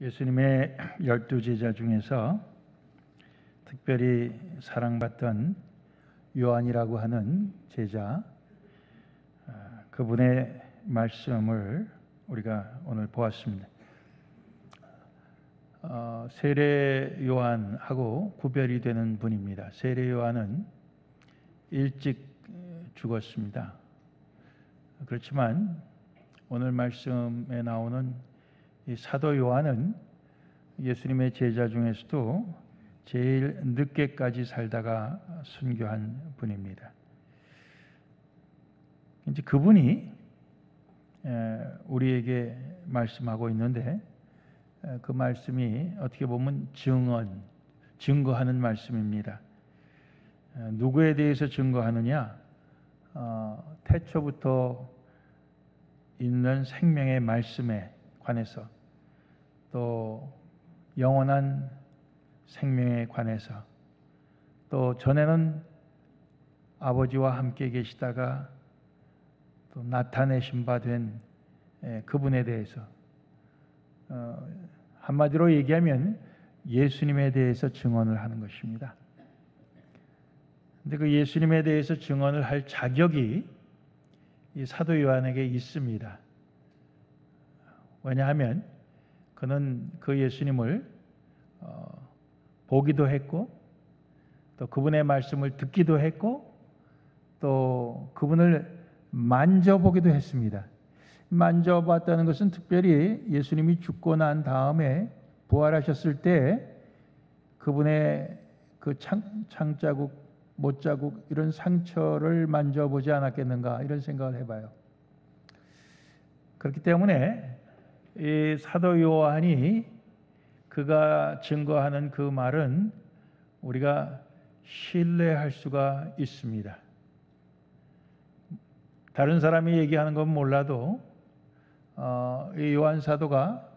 예수님의 열두 제자 중에서 특별히 사랑받던 요한이라고 하는 제자 아, 그분의 말씀을 우리가 오늘 보았습니다. 어, 세례 요한하고 구별이 되는 분입니다. 세례 요한은 일찍 죽었습니다. 그렇지만 오늘 말씀에 나오는 이 사도 요한은 예수님의 제자 중에서도 제일 늦게까지 살다가 순교한 분입니다. 이제 그분이 우리에게 말씀하고 있는데 그 말씀이 어떻게 보면 증언, 증거하는 말씀입니다. 누구에 대해서 증거하느냐? 어, 태초부터 있는 생명의 말씀에 관해서 또 영원한 생명에 관해서 또 전에는 아버지와 함께 계시다가 또 나타내신 바 된 그분에 대해서 어, 한마디로 얘기하면 예수님에 대해서 증언을 하는 것입니다. 근데 그 예수님에 대해서 증언을 할 자격이 이 사도 요한에게 있습니다. 왜냐하면 그는 그 예수님을 어, 보기도 했고 또 그분의 말씀을 듣기도 했고 또 그분을 만져보기도 했습니다. 만져봤다는 것은 특별히 예수님이 죽고 난 다음에 부활하셨을 때 그분의 그 창, 창자국, 못자국 이런 상처를 만져보지 않았겠는가 이런 생각을 해봐요. 그렇기 때문에 이 사도 요한이 그가 증거하는 그 말은 우리가 신뢰할 수가 있습니다. 다른 사람이 얘기하는 건 몰라도 어, 이 요한 사도가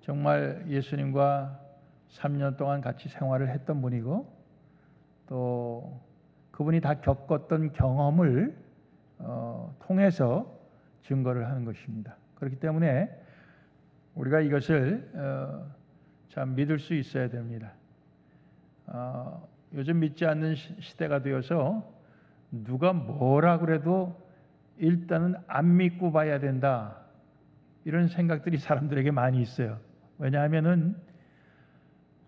정말 예수님과 3년 동안 같이 생활을 했던 분이고 또 그분이 다 겪었던 경험을 어, 통해서 증거를 하는 것입니다. 그렇기 때문에 우리가 이것을 어, 참 믿을 수 있어야 됩니다. 어, 요즘 믿지 않는 시 대가 되어서 누가 뭐라 그래도 일단은 안 믿고 봐야 된다. 이런 생각들이 사람들에게 많이 있어요. 왜냐하면은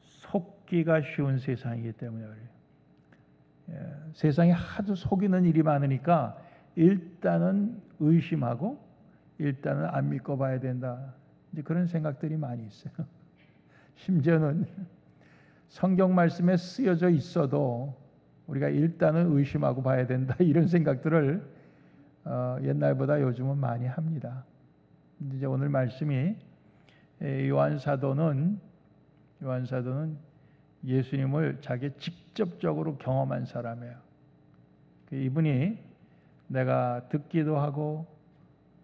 속기가 쉬운 세상이기 때문에 그래요. 예, 세상에 하도 속이는 일이 많으니까 일단은 의심하고 일단은 안 믿고 봐야 된다. 이제 그런 생각들이 많이 있어요. 심지어는 성경 말씀에 쓰여져 있어도 우리가 일단은 의심하고 봐야 된다 이런 생각들을 어, 옛날보다 요즘은 많이 합니다. 이제 오늘 말씀이 요한 사도는 요한 사도는 예수님을 자기 직접적으로 경험한 사람이에요. 그 이분이 내가 듣기도 하고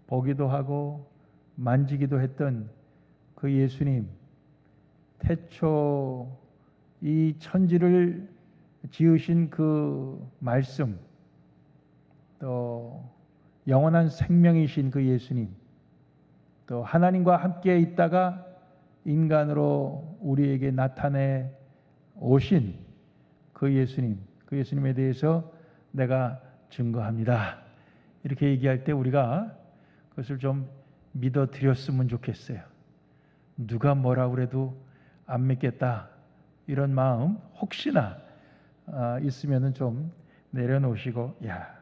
보기도 하고 만지기도 했던 그 예수님 태초 이 천지를 지으신 그 말씀 또 영원한 생명이신 그 예수님 또 하나님과 함께 있다가 인간으로 우리에게 나타내 오신 그 예수님 그 예수님에 대해서 내가 증거합니다. 이렇게 얘기할 때 우리가 그것을 좀 믿어 드렸으면 좋겠어요. 누가 뭐라 그래도 안 믿겠다. 이런 마음 혹시나 아, 있으면은 좀 내려놓으시고 야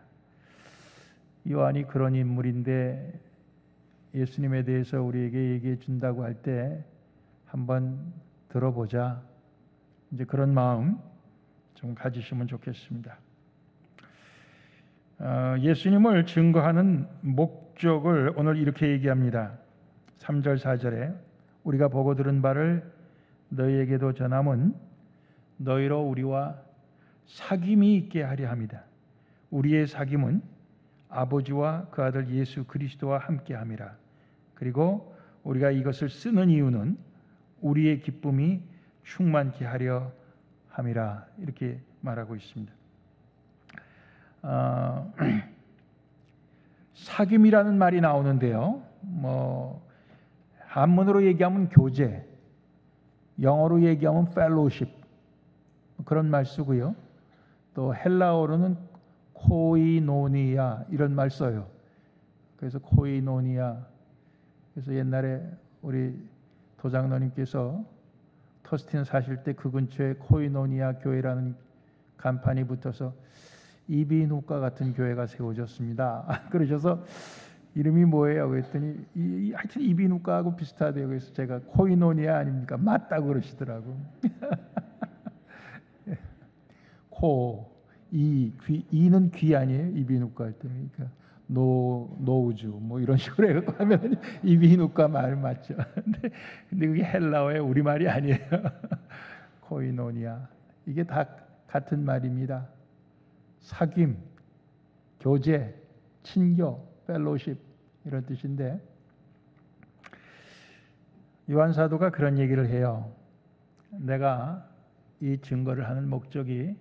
요한이 그런 인물인데 예수님에 대해서 우리에게 얘기해 준다고 할 때 한번 들어보자. 이제 그런 마음 좀 가지시면 좋겠습니다. 어, 예수님을 증거하는 목 적을 오늘 이렇게 얘기합니다. 3절 4절에 우리가 보고 들은 바를 너희에게도 전함은 너희로 우리와 사귐이 있게 하려 합니다. 우리의 사귐은 아버지와 그 아들 예수 그리스도와 함께 함이라. 그리고 우리가 이것을 쓰는 이유는 우리의 기쁨이 충만케 하려 함이라. 이렇게 말하고 있습니다. 어, 사귐이라는 말이 나오는데요. 뭐 한문으로 얘기하면 교제, 영어로 얘기하면 fellowship 그런 말 쓰고요. 또 헬라어로는 코이노니아 이런 말 써요. 그래서 코이노니아 그래서 옛날에 우리 도장로님께서 터스틴 사실 때 그 근처에 코이노니아 교회라는 간판이 붙어서 이비인후과 같은 교회가 세워졌습니다. 그러셔서 이름이 뭐예요? 그랬더니 이, 하여튼 이비인후과하고 비슷하대요. 그래서 제가 코이노니아 아닙니까? 맞다고 그러시더라고. 코, 이, 귀, 이는 귀 아니에요? 이비인후과 할 때. 그러니까 노, 노우주 뭐 이런 식으로 해갖고 하면 이비인후과 말 맞죠. 근데, 근데 그게 헬라어의 우리말이 아니에요. 코이노니아. 이게 다 같은 말입니다. 사귐, 교제, 친교, fellowship 이런 뜻인데 요한 사도가 그런 얘기를 해요. 내가 이 증거를 하는 목적이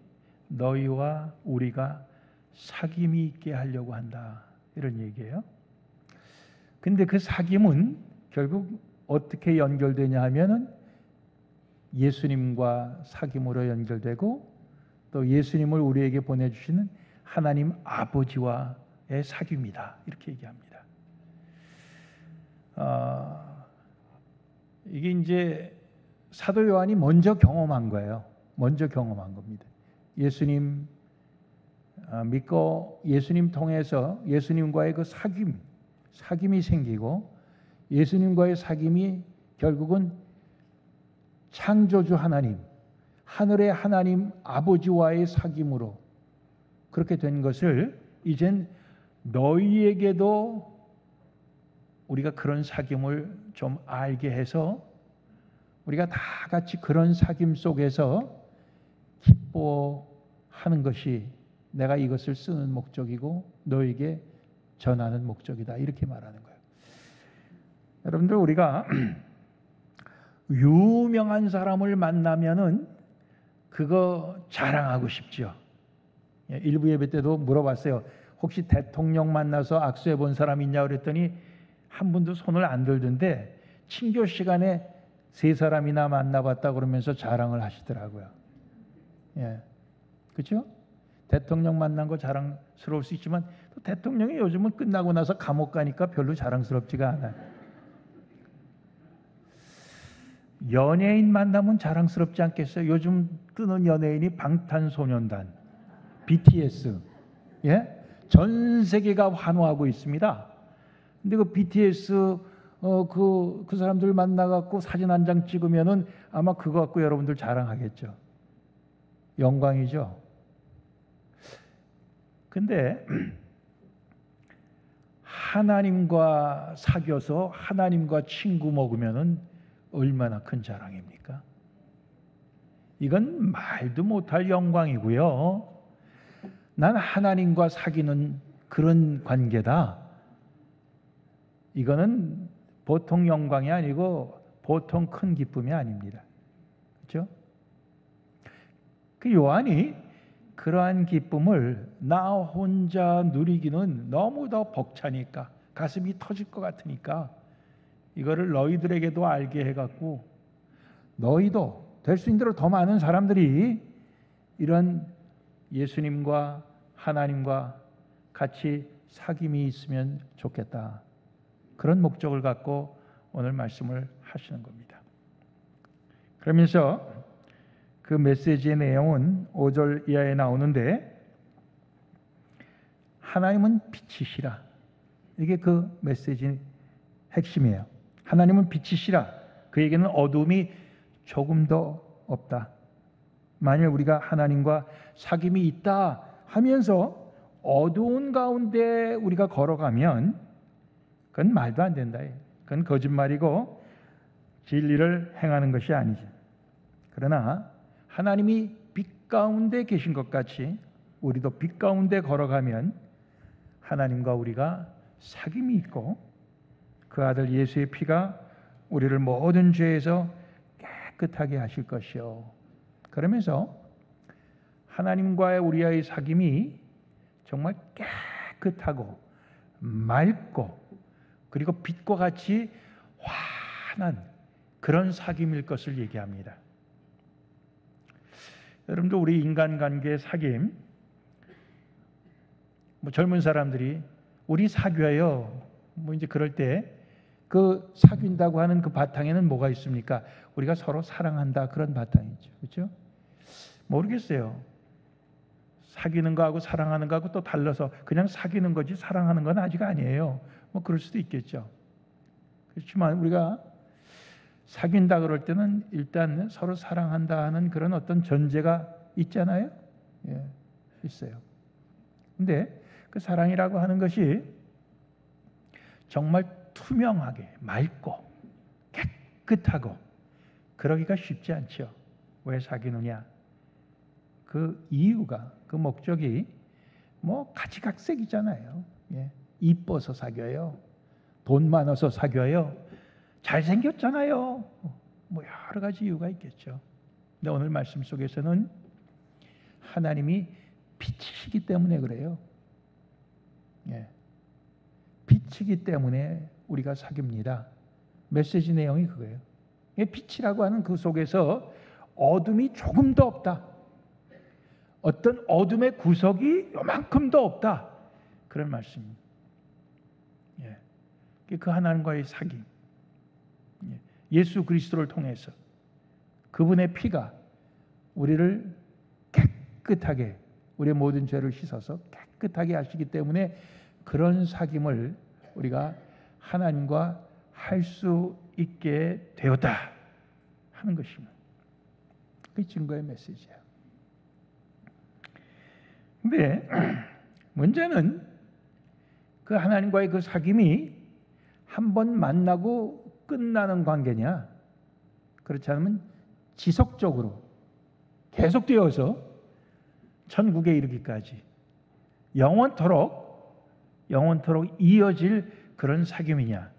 너희와 우리가 사귐이 있게 하려고 한다. 이런 얘기예요. 근데 그 사귐은 결국 어떻게 연결되냐 하면은 예수님과 사귐으로 연결되고 또 예수님을 우리에게 보내주시는 하나님 아버지와의 사귐이다. 이렇게 얘기합니다. 어, 이게 이제 사도 요한이 먼저 경험한 거예요. 먼저 경험한 겁니다. 예수님 아, 믿고 예수님 통해서 예수님과의 그 사귐, 사귐이 생기고 예수님과의 사귐이 결국은 창조주 하나님, 하늘의 하나님 아버지와의 사귐으로 그렇게 된 것을 이젠 너희에게도 우리가 그런 사귐을 좀 알게 해서 우리가 다 같이 그런 사귐 속에서 기뻐하는 것이 내가 이것을 쓰는 목적이고 너에게 전하는 목적이다. 이렇게 말하는 거예요. 여러분들 우리가 유명한 사람을 만나면은 그거 자랑하고 싶죠. 예, 일부 예배 때도 물어봤어요. 혹시 대통령 만나서 악수해 본 사람 있냐 그랬더니 한 분도 손을 안 들던데 친교 시간에 세 사람이나 만나봤다 그러면서 자랑을 하시더라고요. 예, 그렇죠? 대통령 만난 거 자랑스러울 수 있지만 또 대통령이 요즘은 끝나고 나서 감옥 가니까 별로 자랑스럽지가 않아요. 연예인 만나면 자랑스럽지 않겠어요? 요즘 뜨는 연예인이 방탄소년단, BTS, 예? 전 세계가 환호하고 있습니다. 근데 그 BTS 어, 그, 그 사람들 만나갖고 사진 한 장 찍으면은 아마 그거 갖고 여러분들 자랑하겠죠. 영광이죠. 근데 하나님과 사귀어서 하나님과 친구 먹으면은 얼마나 큰 자랑입니까? 이건 말도 못할 영광이고요. 난 하나님과 사귀는 그런 관계다. 이거는 보통 영광이 아니고 보통 큰 기쁨이 아닙니다. 그렇죠? 그 요한이 그러한 기쁨을 나 혼자 누리기는 너무도 벅차니까 가슴이 터질 것 같으니까 이거를 너희들에게도 알게 해갖고 너희도 될 수 있는 대로 더 많은 사람들이 이런 예수님과 하나님과 같이 사귐이 있으면 좋겠다. 그런 목적을 갖고 오늘 말씀을 하시는 겁니다. 그러면서 그 메시지의 내용은 5절 이하에 나오는데 하나님은 빛이시라. 이게 그 메시지 핵심이에요. 하나님은 빛이시라. 그에게는 어둠이 조금도 없다. 만일 우리가 하나님과 사귐이 있다 하면서 어두운 가운데 우리가 걸어가면 그건 말도 안 된다. 그건 거짓말이고 진리를 행하는 것이 아니지. 그러나 하나님이 빛 가운데 계신 것 같이 우리도 빛 가운데 걸어가면 하나님과 우리가 사귐이 있고 그 아들 예수의 피가 우리를 모든 죄에서 깨끗하게 하실 것이요. 그러면서 하나님과의 우리의 사귐이 정말 깨끗하고 맑고 그리고 빛과 같이 환한 그런 사귐일 것을 얘기합니다. 여러분도 우리 인간관계 사귐 뭐 젊은 사람들이 우리 사귀어요. 뭐 이제 그럴 때 그 사귄다고 하는 그 바탕에는 뭐가 있습니까? 우리가 서로 사랑한다 그런 바탕이죠. 그렇죠? 모르겠어요. 사귀는 거하고 사랑하는 거하고 또 달라서 그냥 사귀는 거지 사랑하는 건 아직 아니에요. 뭐 그럴 수도 있겠죠. 그렇지만 우리가 사귄다 그럴 때는 일단 서로 사랑한다 하는 그런 어떤 전제가 있잖아요. 예, 있어요. 근데 그 사랑이라고 하는 것이 정말 투명하게 맑고 깨끗하고 그러기가 쉽지 않죠. 왜 사귀느냐? 그 이유가 그 목적이 뭐 가지각색이잖아요. 예. 이뻐서 사귀어요. 돈 많아서 사귀어요. 잘생겼잖아요. 뭐 여러 가지 이유가 있겠죠. 근데 오늘 말씀 속에서는 하나님이 빛이시기 때문에 그래요. 예. 빛이기 때문에 우리가 사깁니다. 메시지 내용이 그거예요. 빛이라고 하는 그 속에서 어둠이 조금도 없다. 어떤 어둠의 구석이 요만큼도 없다. 그런 말씀입니다. 예. 그 하나님과의 사귐. 예. 예수 그리스도를 통해서 그분의 피가 우리를 깨끗하게 우리의 모든 죄를 씻어서 깨끗하게 하시기 때문에 그런 사귐을 우리가 하나님과 할 수 있게 되었다 하는 것입니다. 그 증거의 메시지야. 근데 문제는 그 하나님과의 그 사귐이 한 번 만나고 끝나는 관계냐? 그렇지 않으면 지속적으로 계속되어서 천국에 이르기까지 영원토록 영원토록 이어질 그런 사귐이냐?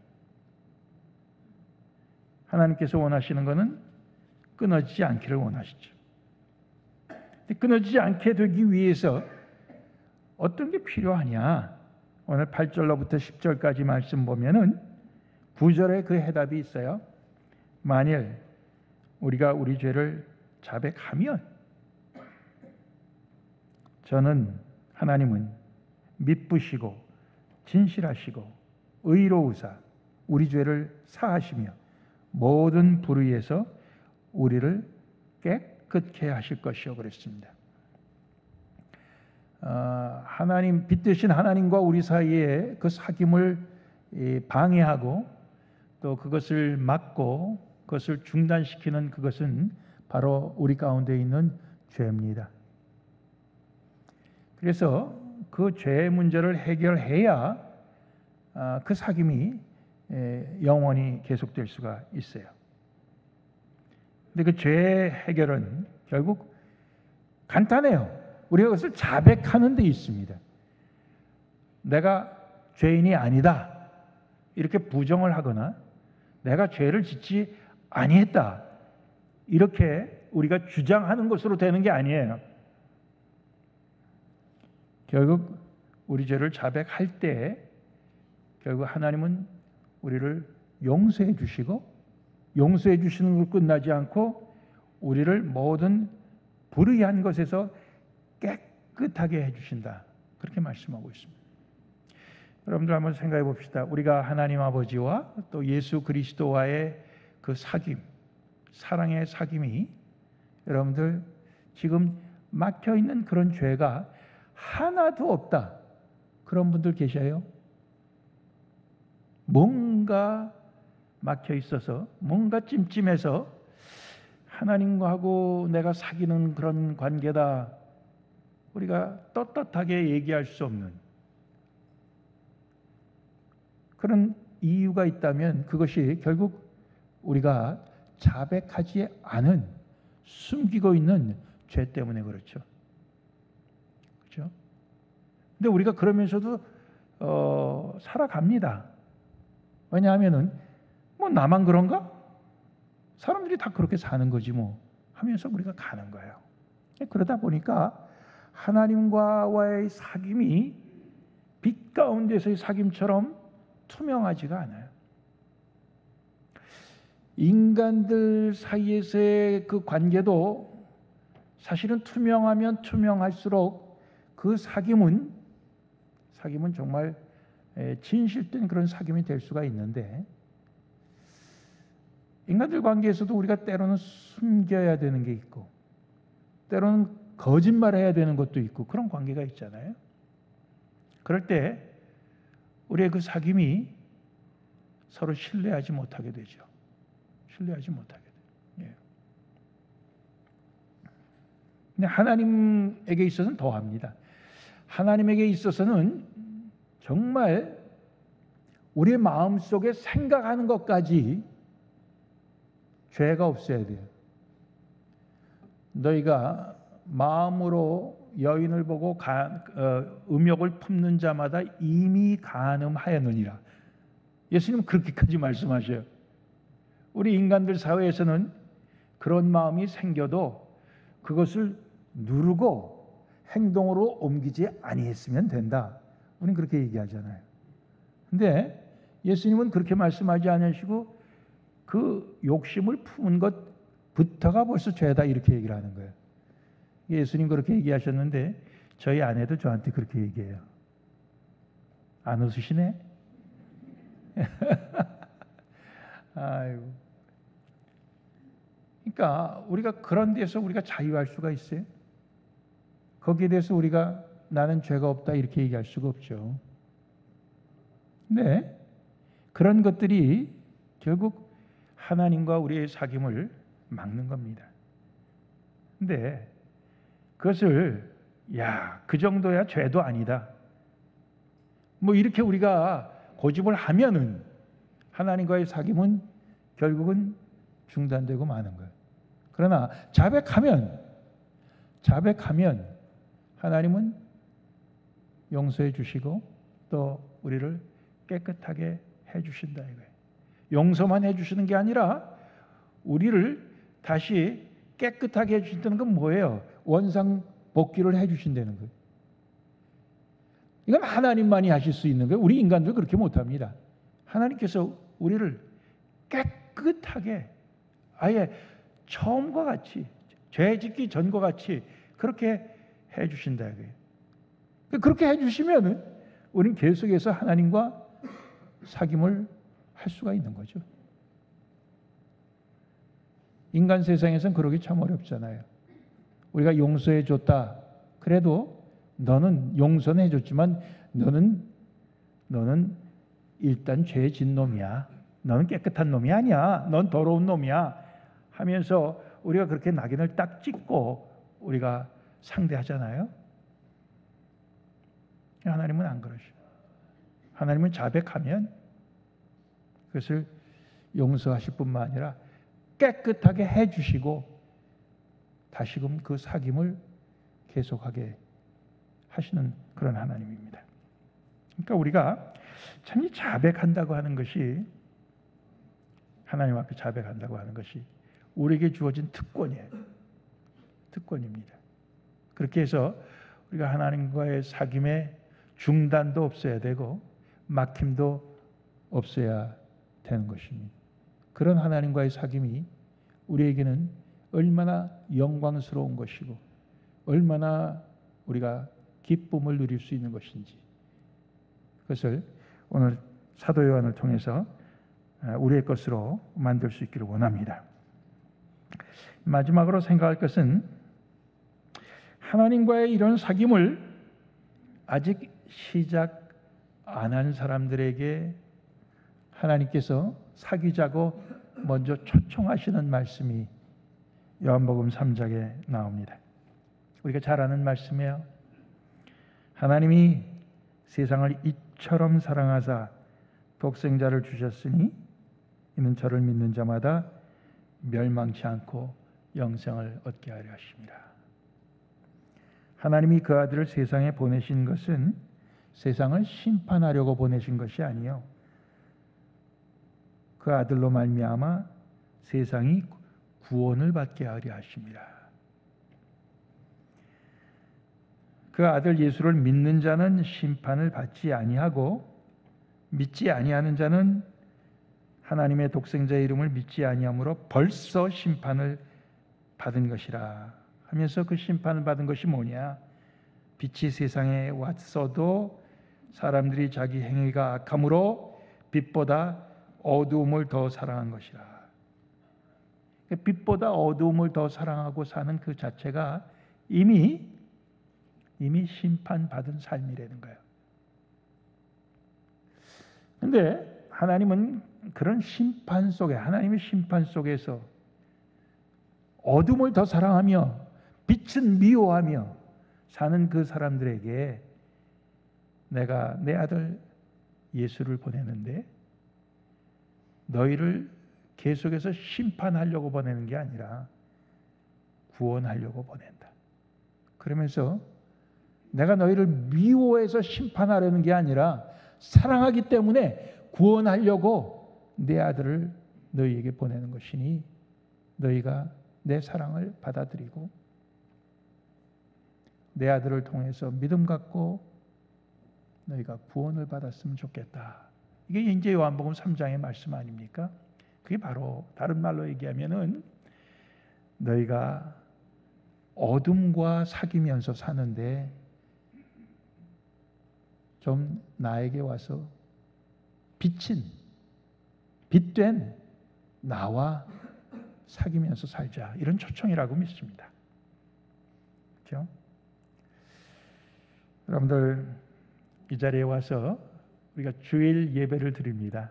하나님께서 원하시는 것은 끊어지지 않기를 원하시죠. 끊어지지 않게 되기 위해서 어떤 게 필요하냐? 오늘 8절로부터 10절까지 말씀 보면은 9절에 그 해답이 있어요. 만일 우리가 우리 죄를 자백하면 저는 하나님은 믿부시고 진실하시고 의로우사 우리 죄를 사하시며 모든 불의에서 우리를 깨끗게 하실 것이요 그랬습니다. 어, 하나님 빛 대신 하나님과 우리 사이에 그 사귐을 방해하고 또 그것을 막고 그것을 중단시키는 그것은 바로 우리 가운데 있는 죄입니다. 그래서 그죄 문제를 해결해야 아, 그 사귐이 영원히 계속될 수가 있어요. 근데 그죄 해결은 결국 간단해요. 우리가 그것을 자백하는 데 있습니다. 내가 죄인이 아니다. 이렇게 부정을 하거나 내가 죄를 짓지 아니했다. 이렇게 우리가 주장하는 것으로 되는 게 아니에요. 결국 우리 죄를 자백할 때 결국 하나님은 우리를 용서해 주시고 용서해 주시는 걸 끝나지 않고 우리를 모든 불의한 것에서 깨끗하게 해 주신다. 그렇게 말씀하고 있습니다. 여러분들 한번 생각해 봅시다. 우리가 하나님 아버지와 또 예수 그리스도와의 그 사귐, 사랑의 사귐이 여러분들 지금 막혀 있는 그런 죄가 하나도 없다. 그런 분들 계셔요? 뭔가 막혀 있어서 뭔가 찜찜해서 하나님하고 내가 사귀는 그런 관계다. 우리가 떳떳하게 얘기할 수 없는 그런 이유가 있다면 그것이 결국 우리가 자백하지 않은 숨기고 있는 죄 때문에 그렇죠. 그렇죠? 근데 우리가 그러면서도 어, 살아갑니다. 왜냐하면은 뭐 나만 그런가? 사람들이 다 그렇게 사는 거지 뭐 하면서 우리가 가는 거예요. 그러다 보니까 하나님과의 사귐이 빛 가운데서의 사귐처럼 투명하지가 않아요. 인간들 사이에서의 그 관계도 사실은 투명하면 투명할수록 그 사귐은 사귐은 정말 진실된 그런 사귐이 될 수가 있는데 인간들 관계에서도 우리가 때로는 숨겨야 되는 게 있고 때로는 거짓말해야 되는 것도 있고 그런 관계가 있잖아요. 그럴 때 우리의 그 사귐이 서로 신뢰하지 못하게 되죠. 신뢰하지 못하게 돼요. 예. 근데 하나님에게 있어서는 더합니다. 하나님에게 있어서는 정말 우리의 마음 속에 생각하는 것까지 죄가 없어야 돼요. 너희가 마음으로 여인을 보고 가, 어, 음욕을 품는 자마다 이미 간음하였느니라. 예수님 그렇게까지 말씀하셔요. 우리 인간들 사회에서는 그런 마음이 생겨도 그것을 누르고 행동으로 옮기지 아니했으면 된다. 우리는 그렇게 얘기하잖아요. 근데 예수님은 그렇게 말씀하지 않으시고 그 욕심을 품은 것부터가 벌써 죄다 이렇게 얘기를 하는 거예요. 예수님 그렇게 얘기하셨는데 저희 아내도 저한테 그렇게 얘기해요. 안 웃으시네? 아이고. 그러니까 우리가 그런 데서 우리가 자유할 수가 있어요. 거기에 대해서 우리가 나는 죄가 없다 이렇게 얘기할 수가 없죠. 네. 그런 것들이 결국 하나님과 우리의 사귐을 막는 겁니다. 근데 그것을 야, 그 정도야 죄도 아니다. 뭐 이렇게 우리가 고집을 하면은 하나님과의 사귐은 결국은 중단되고 마는 거예요. 그러나 자백하면 자백하면 하나님은 용서해 주시고 또 우리를 깨끗하게 해 주신다 이거예요. 용서만 해 주시는 게 아니라 우리를 다시 깨끗하게 해 주신다는 건 뭐예요? 원상 복귀를 해 주신다는 거예요. 이건 하나님만이 하실 수 있는 거예요. 우리 인간들 그렇게 못 합니다. 하나님께서 우리를 깨끗하게 아예 처음과 같이 죄 짓기 전과 같이 그렇게 해 주신다 이거예요. 그렇게 해 주시면은 우리는 계속해서 하나님과 사귐을 할 수가 있는 거죠. 인간 세상에선 그러기 참 어렵잖아요. 우리가 용서해 줬다. 그래도 너는 용서는 해 줬지만 너는 너는 일단 죄 진 놈이야. 너는 깨끗한 놈이 아니야. 넌 더러운 놈이야. 하면서 우리가 그렇게 낙인을 딱 찍고 우리가 상대하잖아요. 하나님은 안 그러셔. 하나님은 자백하면 그것을 용서하실 뿐만 아니라 깨끗하게 해주시고 다시금 그 사귐을 계속하게 하시는 그런 하나님입니다. 그러니까 우리가 참이 자백한다고 하는 것이 하나님 앞에 자백한다고 하는 것이 우리에게 주어진 특권이에요. 특권입니다. 그렇게 해서 우리가 하나님과의 사귐에 중단도 없어야 되고 막힘도 없어야 되는 것입니다. 그런 하나님과의 사귐이 우리에게는 얼마나 영광스러운 것이고 얼마나 우리가 기쁨을 누릴 수 있는 것인지 그것을 오늘 사도 요한을 통해서 우리의 것으로 만들 수 있기를 원합니다. 마지막으로 생각할 것은 하나님과의 이런 사귐을 아직 시작 안 한 사람들에게 하나님께서 사귀자고 먼저 초청하시는 말씀이 요한복음 3장에 나옵니다. 우리가 잘 아는 말씀이에요. 하나님이 세상을 이처럼 사랑하사 독생자를 주셨으니 이는 저를 믿는 자마다 멸망치 않고 영생을 얻게 하려 하십니다. 하나님이 그 아들을 세상에 보내신 것은 세상을 심판하려고 보내신 것이 아니요. 그 아들로 말미암아 세상이 구원을 받게 하려 하십니다. 그 아들 예수를 믿는 자는 심판을 받지 아니하고 믿지 아니하는 자는 하나님의 독생자의 이름을 믿지 아니함으로 벌써 심판을 받은 것이라 하면서 그 심판을 받은 것이 뭐냐? 빛이 세상에 왔어도 사람들이 자기 행위가 악함으로 빛보다 어두움을 더 사랑한 것이라. 빛보다 어두움을 더 사랑하고 사는 그 자체가 이미 이미 심판받은 삶이라는 거예요. 근데 하나님은 그런 심판 속에 하나님의 심판 속에서 어둠을 더 사랑하며 빛은 미워하며 사는 그 사람들에게 내가 내 아들 예수를 보내는데 너희를 계속해서 심판하려고 보내는 게 아니라 구원하려고 보낸다. 그러면서 내가 너희를 미워해서 심판하려는 게 아니라 사랑하기 때문에 구원하려고 내 아들을 너희에게 보내는 것이니 너희가 내 사랑을 받아들이고 내 아들을 통해서 믿음 갖고 너희가 구원을 받았으면 좋겠다. 이게 이제 요한복음 3장의 말씀 아닙니까? 그게 바로 다른 말로 얘기하면은 너희가 어둠과 사귀면서 사는데 좀 나에게 와서 빛인 빛된 나와 사귀면서 살자 이런 초청이라고 믿습니다. 그렇죠? 여러분들 이 자리에 와서 우리가 주일 예배를 드립니다.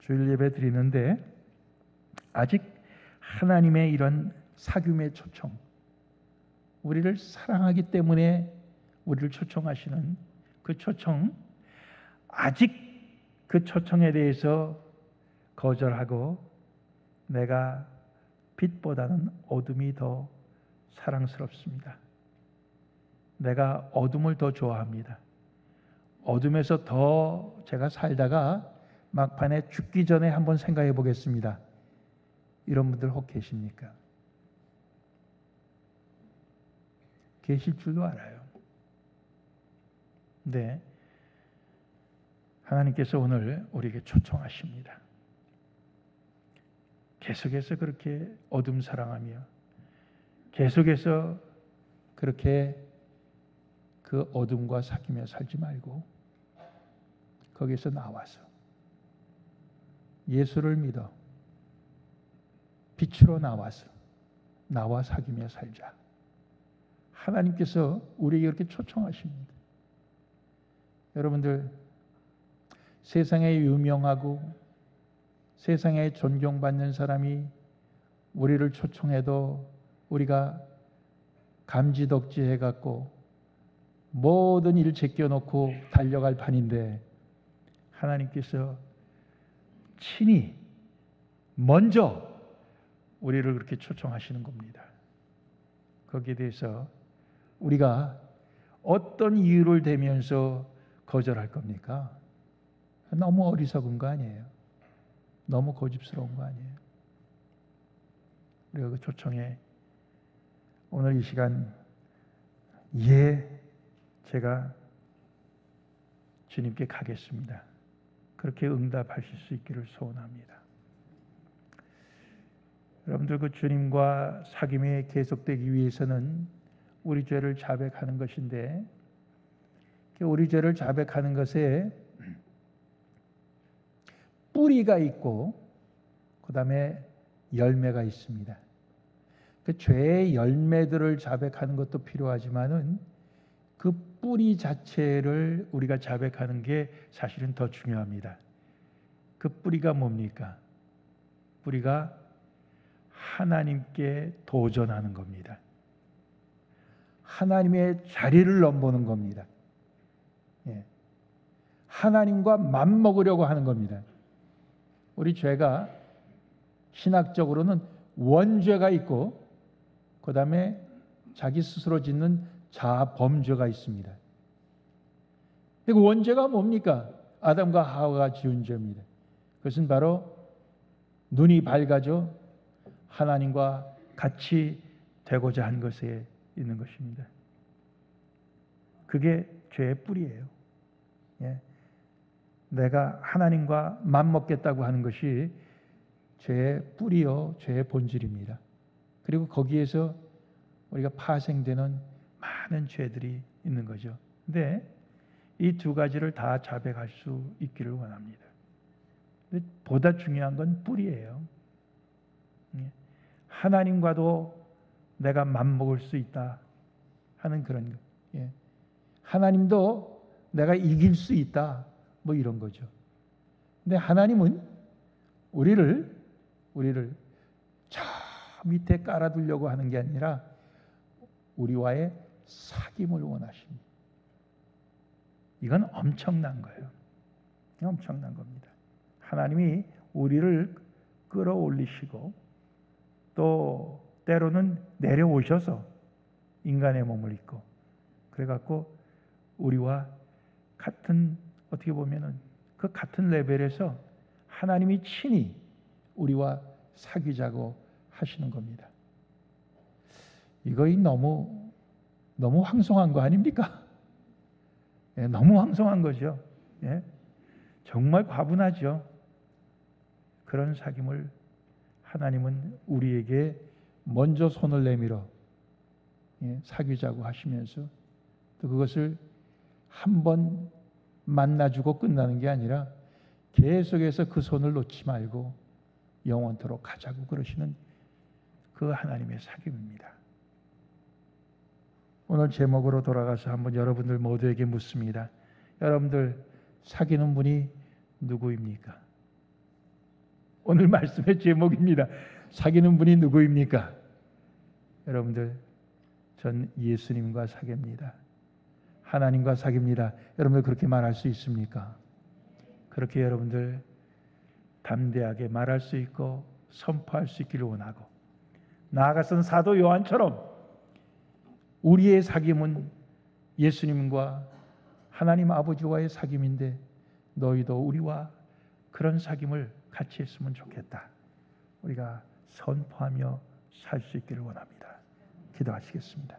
주일 예배 드리는데 아직 하나님의 이런 사귐의 초청, 우리를 사랑하기 때문에 우리를 초청하시는 그 초청 아직 그 초청에 대해서 거절하고 내가 빛보다는 어둠이 더 사랑스럽습니다. 내가 어둠을 더 좋아합니다. 어둠에서 더 제가 살다가 막판에 죽기 전에 한번 생각해 보겠습니다. 이런 분들 혹 계십니까? 계실 줄도 알아요. 네. 하나님께서 오늘 우리에게 초청하십니다. 계속해서 그렇게 어둠 사랑하며 계속해서 그렇게 그 어둠과 사귀며 살지 말고 거기서 나와서 예수를 믿어 빛으로 나와서 나와 사귀며 살자. 하나님께서 우리에게 이렇게 초청하십니다. 여러분들 세상에 유명하고 세상에 존경받는 사람이 우리를 초청해도 우리가 감지덕지 해 갖고 모든 일 제껴놓고 달려갈 판인데 하나님께서 친히 먼저 우리를 그렇게 초청하시는 겁니다. 거기에 대해서 우리가 어떤 이유를 대면서 거절할 겁니까? 너무 어리석은 거 아니에요? 너무 고집스러운 거 아니에요? 우리가 그 초청에 오늘 이 시간 예 제가 주님께 가겠습니다. 그렇게 응답하실 수 있기를 소원합니다. 여러분들 그 주님과 사귐이 계속되기 위해서는 우리 죄를 자백하는 것인데 우리 죄를 자백하는 것에 뿌리가 있고 그다음에 열매가 있습니다. 그 죄의 열매들을 자백하는 것도 필요하지만은 그 뿌리 자체를 우리가 자백하는 게 사실은 더 중요합니다. 그 뿌리가 뭡니까? 뿌리가 하나님께 도전하는 겁니다. 하나님의 자리를 넘보는 겁니다. 예. 하나님과 맞먹으려고 하는 겁니다. 우리 죄가 신학적으로는 원죄가 있고 그 다음에 자기 스스로 짓는 자범죄가 있습니다. 그 원죄가 뭡니까? 아담과 하와가 지은 죄입니다. 그것은 바로 눈이 밝아져 하나님과 같이 되고자 한 것에 있는 것입니다. 그게 죄의 뿌리예요. 예. 내가 하나님과 맞먹겠다고 하는 것이 죄의 뿌리요, 죄의 본질입니다. 그리고 거기에서 우리가 파생되는 많은 죄들이 있는 거죠. 근데 이 두 가지를 다 자백할 수 있기를 원합니다. 보다 중요한 건 뿌리예요. 예. 하나님과도 내가 맞먹을 수 있다 하는 그런 것. 예. 하나님도 내가 이길 수 있다. 뭐 이런 거죠. 근데 하나님은 우리를 우리를 저 밑에 깔아두려고 하는 게 아니라 우리와의 사귐을 원하십니다. 이건 엄청난 거예요. 엄청난 겁니다. 하나님이 우리를 끌어올리시고 또 때로는 내려오셔서 인간의 몸을 입고 그래갖고 우리와 같은 어떻게 보면은 그 같은 레벨에서 하나님이 친히 우리와 사귀자고 하시는 겁니다. 이거이 너무 너무 황송한 거 아닙니까? 예, 너무 황송한 거죠. 예? 정말 과분하죠. 그런 사귐을 하나님은 우리에게 먼저 손을 내밀어 예, 사귀자고 하시면서 또 그것을 한 번 만나주고 끝나는 게 아니라 계속해서 그 손을 놓지 말고 영원토록 가자고 그러시는 그 하나님의 사귐입니다. 오늘 제목으로 돌아가서 한번 여러분들 모두에게 묻습니다. 여러분들 사귀는 분이 누구입니까? 오늘 말씀의 제목입니다. 사귀는 분이 누구입니까? 여러분들 전 예수님과 사귑니다. 하나님과 사귑니다. 여러분들 그렇게 말할 수 있습니까? 그렇게 여러분들 담대하게 말할 수 있고 선포할 수 있기를 원하고 나아가선 사도 요한처럼 우리의 사귐은 예수님과 하나님 아버지와의 사귐인데 너희도 우리와 그런 사귐을 같이 했으면 좋겠다. 우리가 선포하며 살 수 있기를 원합니다. 기도하시겠습니다.